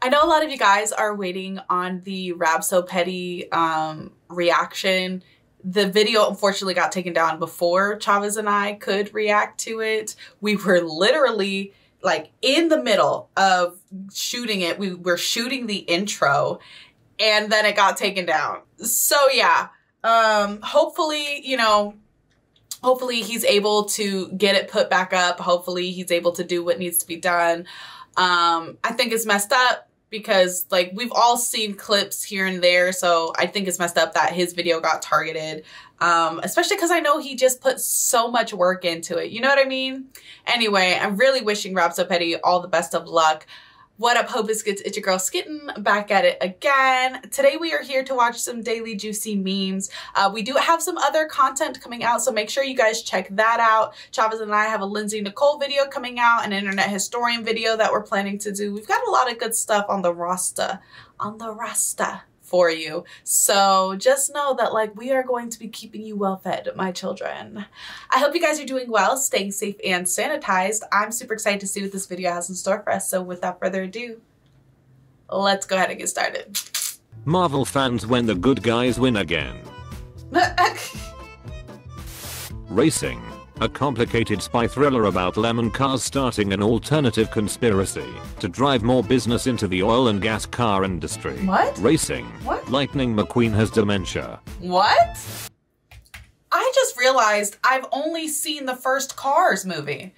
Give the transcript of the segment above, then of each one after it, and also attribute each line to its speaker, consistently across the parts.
Speaker 1: I know a lot of you guys are waiting on the Rob So Petty um, reaction. The video unfortunately got taken down before Chavezz and I could react to it. We were literally like in the middle of shooting it. We were shooting the intro and then it got taken down. So yeah, um, hopefully, you know, hopefully he's able to get it put back up. Hopefully he's able to do what needs to be done. Um, I think it's messed up because like we've all seen clips here and there so i think it's messed up that his video got targeted um, especially because i know he just put so much work into it you know what i mean? Anyway i'm really wishing rob so petty all the best of luck what up, Hobiscuits? It's your girl Skitten back at it again. Today we are here to watch some daily juicy memes. Uh, we do have some other content coming out, so make sure you guys check that out. Chavezz and I have a Lindsay Nicole video coming out, an internet historian video that we're planning to do. We've got a lot of good stuff on the roster. On the roster for you. So just know that like we are going to be keeping you well fed, my children. I hope you guys are doing well, staying safe and sanitized. I'm super excited to see what this video has in store for us. So without further ado, let's go ahead and get started.
Speaker 2: Marvel fans when the good guys win again. Racing. A complicated spy thriller about lemon cars starting an alternative conspiracy to drive more business into the oil and gas car industry.
Speaker 1: What?
Speaker 2: Racing.
Speaker 1: What?
Speaker 2: Lightning McQueen has dementia.
Speaker 1: What? I just realized I've only seen the first Cars movie.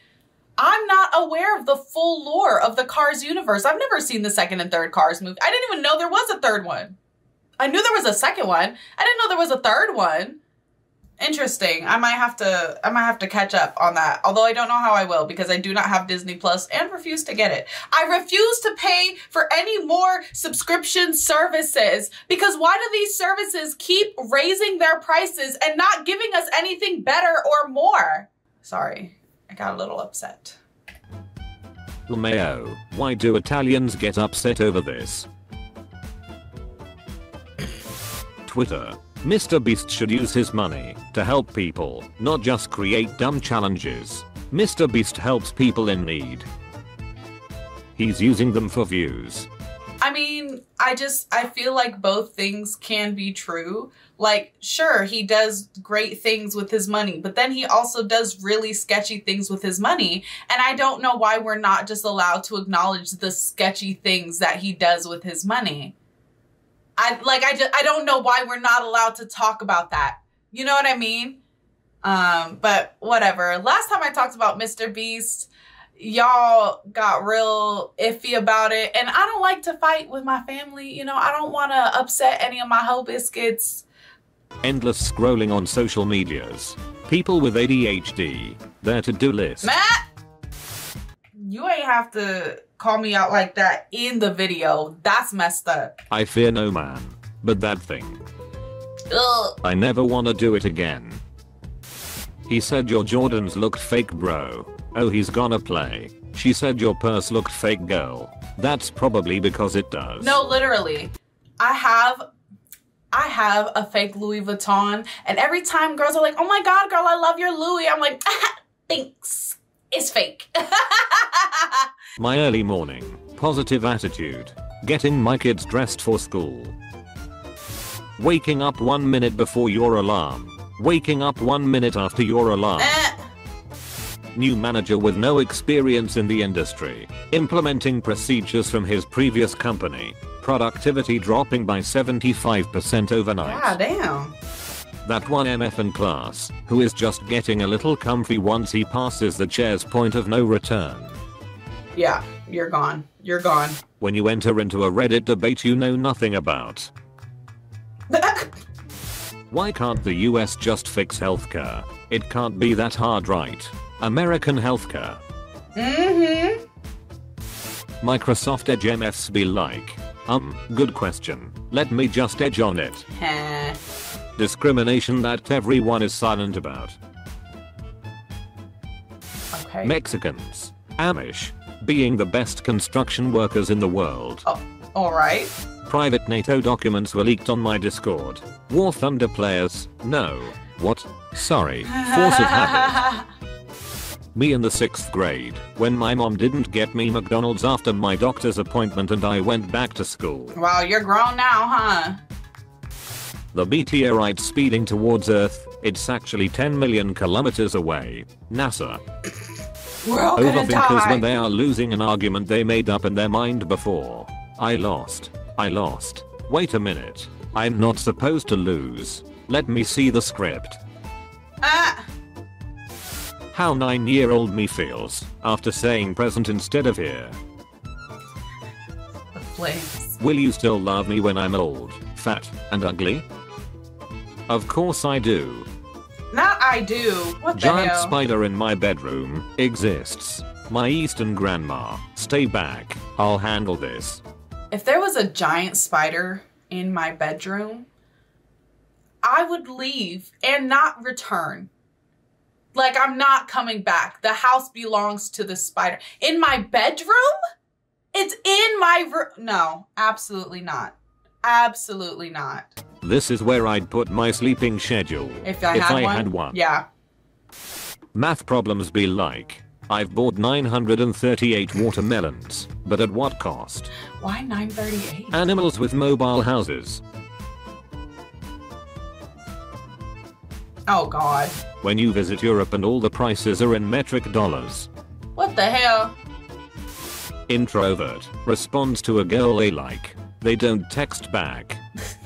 Speaker 1: I'm not aware of the full lore of the Cars universe. I've never seen the second and third Cars movie. I didn't even know there was a third one. I knew there was a second one. I didn't know there was a third one. Interesting. I might have to I might have to catch up on that. Although I don't know how I will because I do not have Disney Plus and refuse to get it. I refuse to pay for any more subscription services because why do these services keep raising their prices and not giving us anything better or more? Sorry. I got a little upset.
Speaker 2: Mayo, why do Italians get upset over this? Twitter, Mr. Beast should use his money to help people, not just create dumb challenges. Mr. Beast helps people in need. He's using them for views.
Speaker 1: I mean, I just I feel like both things can be true. Like, sure, he does great things with his money, but then he also does really sketchy things with his money. And I don't know why we're not just allowed to acknowledge the sketchy things that he does with his money. I like I just I don't know why we're not allowed to talk about that. You know what I mean? Um, but whatever. Last time I talked about Mr. Beast, y'all got real iffy about it. And I don't like to fight with my family. You know, I don't want to upset any of my Hobiscuits.
Speaker 2: Endless scrolling on social medias. People with ADHD. Their to-do list.
Speaker 1: Matt! You ain't have to call me out like that in the video. That's messed up.
Speaker 2: I fear no man. But that thing.
Speaker 1: Ugh.
Speaker 2: I never wanna do it again. He said your Jordans looked fake bro. Oh he's gonna play. She said your purse looked fake girl. That's probably because it does.
Speaker 1: No, literally. I have I have a fake Louis Vuitton and every time girls are like, oh my god girl I love your Louis. I'm like, thanks. It's fake.
Speaker 2: my early morning, positive attitude, getting my kids dressed for school. Waking up one minute before your alarm. Waking up one minute after your alarm.
Speaker 1: Eh.
Speaker 2: New manager with no experience in the industry. Implementing procedures from his previous company. Productivity dropping by 75% overnight.
Speaker 1: God damn.
Speaker 2: That one MF in class, who is just getting a little comfy once he passes the chair's point of no return.
Speaker 1: Yeah, you're gone. You're gone.
Speaker 2: When you enter into a Reddit debate you know nothing about. Why can't the US just fix healthcare? It can't be that hard right? American healthcare.
Speaker 1: Mm-hmm.
Speaker 2: Microsoft Edge MFs be like. Um, good question. Let me just edge on it. Discrimination that everyone is silent about.
Speaker 1: Okay.
Speaker 2: Mexicans. Amish. Being the best construction workers in the world.
Speaker 1: Oh, alright.
Speaker 2: Private NATO documents were leaked on my Discord. War Thunder players. No. What? Sorry. Force of habit. Me in the 6th grade, when my mom didn't get me McDonald's after my doctor's appointment and I went back to school.
Speaker 1: Wow, you're grown now, huh?
Speaker 2: The meteorite speeding towards Earth, it's actually 10 million kilometers away. NASA.
Speaker 1: We're all gonna
Speaker 2: Overthinkers
Speaker 1: die.
Speaker 2: when they are losing an argument they made up in their mind before. I lost. I lost. Wait a minute. I'm not supposed to lose. Let me see the script.
Speaker 1: Ah,
Speaker 2: How 9 year old me feels after saying present instead of here.
Speaker 1: the flames.
Speaker 2: Will you still love me when I'm old, fat, and ugly? Of course I do.
Speaker 1: Not I do. What the
Speaker 2: Giant
Speaker 1: hell?
Speaker 2: spider in my bedroom exists. My Eastern grandma. Stay back. I'll handle this.
Speaker 1: If there was a giant spider in my bedroom, I would leave and not return. Like I'm not coming back. The house belongs to the spider. In my bedroom? It's in my room. No, absolutely not. Absolutely not.
Speaker 2: This is where I'd put my sleeping schedule.
Speaker 1: If I, had, one,
Speaker 2: had one.
Speaker 1: Yeah.
Speaker 2: Math problems be like. I've bought 938 watermelons, but at what cost?
Speaker 1: Why 938?
Speaker 2: Animals with mobile houses.
Speaker 1: Oh god.
Speaker 2: When you visit Europe and all the prices are in metric dollars.
Speaker 1: What the hell?
Speaker 2: Introvert responds to a girl they like. They don't text back.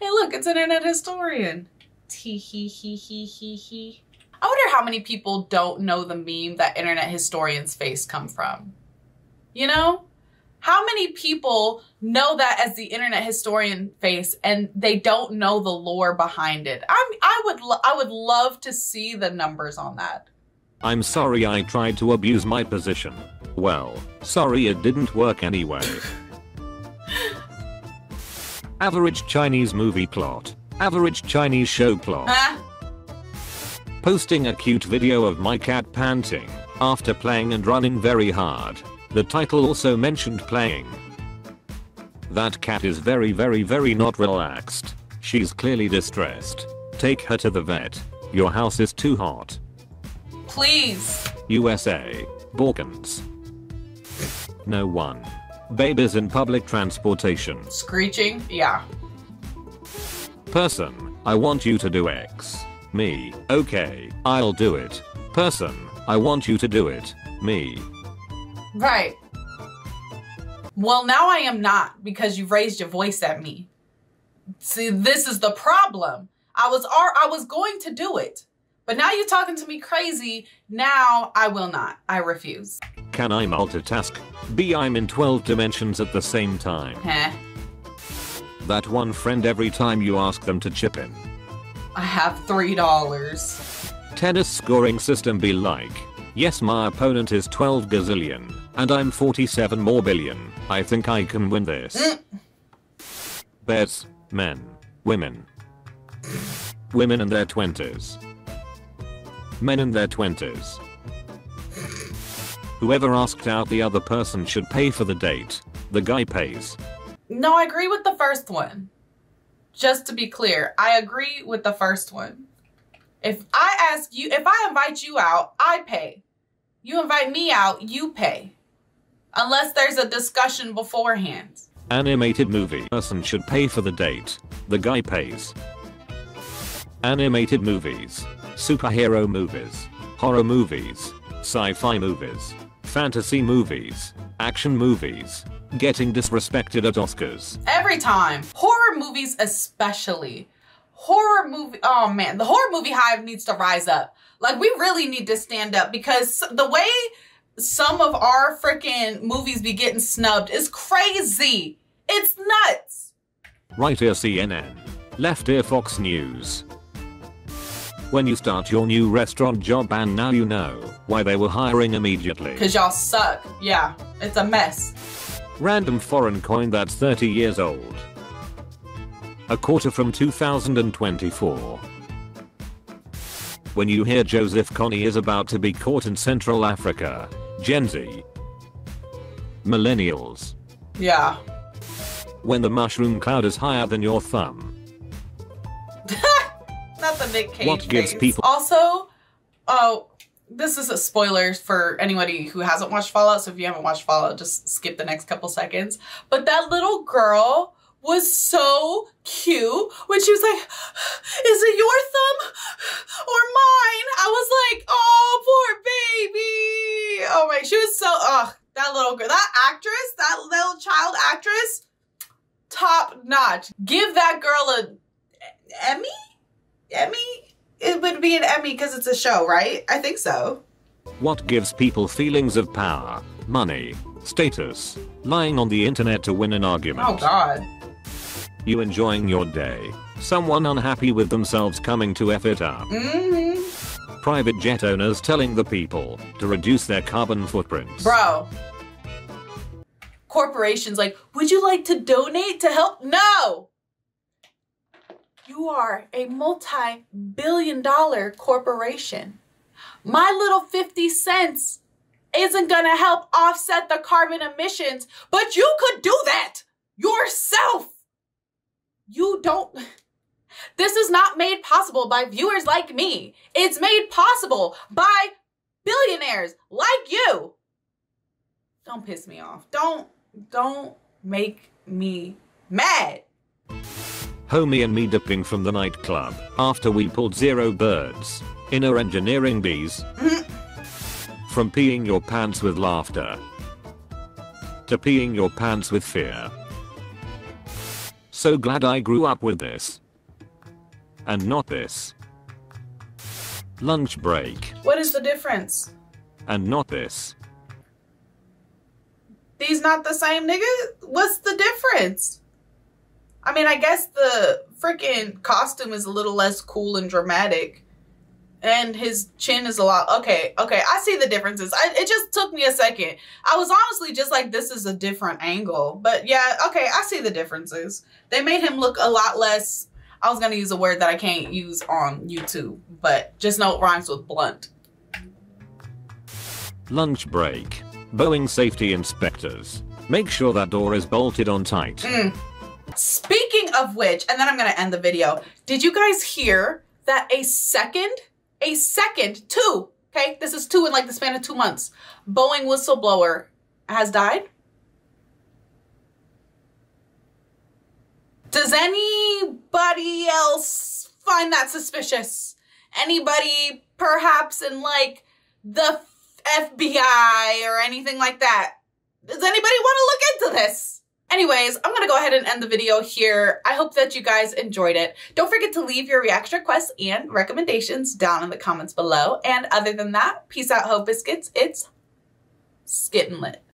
Speaker 1: Hey, look, it's an internet historian. Tee hee hee hee hee hee. I wonder how many people don't know the meme that internet historian's face come from. You know? How many people know that as the internet historian face and they don't know the lore behind it? I'm, I would lo- I would love to see the numbers on that.
Speaker 2: I'm sorry I tried to abuse my position. Well, sorry it didn't work anyway. Average Chinese movie plot. Average Chinese show plot.
Speaker 1: Huh?
Speaker 2: Posting a cute video of my cat panting after playing and running very hard. The title also mentioned playing. That cat is very very very not relaxed. She's clearly distressed. Take her to the vet. Your house is too hot.
Speaker 1: Please.
Speaker 2: USA. Balkans. No one. Babies in public transportation.
Speaker 1: Screeching? Yeah.
Speaker 2: Person. I want you to do X. Me. Okay, I'll do it. Person. I want you to do it. Me.
Speaker 1: Right. Well, now I am not because you've raised your voice at me. See, this is the problem. I was I was going to do it. But now you're talking to me crazy. Now I will not. I refuse.
Speaker 2: Can I multitask? B. I'm in 12 dimensions at the same time.
Speaker 1: Heh.
Speaker 2: That one friend every time you ask them to chip in.
Speaker 1: I have three dollars.
Speaker 2: Tennis scoring system be like. Yes, my opponent is 12 gazillion, and I'm 47 more billion. I think I can win this.
Speaker 1: Mm.
Speaker 2: Bears, men, women. Women in their 20s. Men in their 20s. Whoever asked out the other person should pay for the date. The guy pays.
Speaker 1: No, I agree with the first one. Just to be clear, I agree with the first one. If I ask you, if I invite you out, I pay. You invite me out, you pay. Unless there's a discussion beforehand.
Speaker 2: Animated movie. Person should pay for the date. The guy pays. Animated movies. Superhero movies. Horror movies. Sci-fi movies. Fantasy movies. Action movies. Getting disrespected at Oscars.
Speaker 1: Every time. Horror movies, especially. Horror movie. Oh man, the horror movie hive needs to rise up. Like, we really need to stand up because the way some of our freaking movies be getting snubbed is crazy. It's nuts.
Speaker 2: Right ear CNN. Left ear Fox News. When you start your new restaurant job and now you know why they were hiring immediately.
Speaker 1: Because y'all suck. Yeah, it's a mess.
Speaker 2: Random foreign coin that's 30 years old. A quarter from 2024. When you hear Joseph Kony is about to be caught in Central Africa, Gen Z. Millennials.
Speaker 1: Yeah.
Speaker 2: When the mushroom cloud is higher than your thumb.
Speaker 1: The Nick Cage
Speaker 2: What gives
Speaker 1: face.
Speaker 2: people-
Speaker 1: Also, oh, this is a spoiler for anybody who hasn't watched Fallout. So if you haven't watched Fallout, just skip the next couple seconds. But that little girl was so cute when she was like, is it your thumb or mine? I was like, oh, poor baby. Oh my, she was so, ugh, that little girl, that actress, that little child actress, top notch. Give that girl a Emmy? Emmy? It would be an Emmy because it's a show, right? I think so.
Speaker 2: What gives people feelings of power, money, status, lying on the internet to win an argument?
Speaker 1: Oh god.
Speaker 2: You enjoying your day. Someone unhappy with themselves coming to F it up.
Speaker 1: Mm-hmm.
Speaker 2: Private jet owners telling the people to reduce their carbon footprints.
Speaker 1: Bro. Corporations like, would you like to donate to help? No! You are a multi-billion dollar corporation. My little 50 cents isn't gonna help offset the carbon emissions, but you could do that yourself. You don't. This is not made possible by viewers like me. It's made possible by billionaires like you. Don't piss me off. Don't, don't make me mad.
Speaker 2: Homie and me dipping from the nightclub after we pulled zero birds. Inner engineering bees. from peeing your pants with laughter to peeing your pants with fear. So glad I grew up with this. And not this. Lunch break.
Speaker 1: What is the difference?
Speaker 2: And not this.
Speaker 1: These not the same nigga? What's the difference? I mean, I guess the freaking costume is a little less cool and dramatic. And his chin is a lot. Okay, okay, I see the differences. I, it just took me a second. I was honestly just like, this is a different angle. But yeah, okay, I see the differences. They made him look a lot less. I was going to use a word that I can't use on YouTube, but just know it rhymes with blunt.
Speaker 2: Lunch break. Boeing safety inspectors. Make sure that door is bolted on tight.
Speaker 1: Mm. Speaking of which, and then I'm to end the video. Did you guys hear that a second, a second, two, okay, this is two in like the span of two months, Boeing whistleblower has died? Does anybody else find that suspicious? Anybody perhaps in like the FBI or anything like that? Does anybody want to look into this? Anyways, I'm to go ahead and end the video here. I hope that you guys enjoyed it. Don't forget to leave your reaction requests and recommendations down in the comments below. And other than that, peace out, Hobiscuits. It's SkittenLit.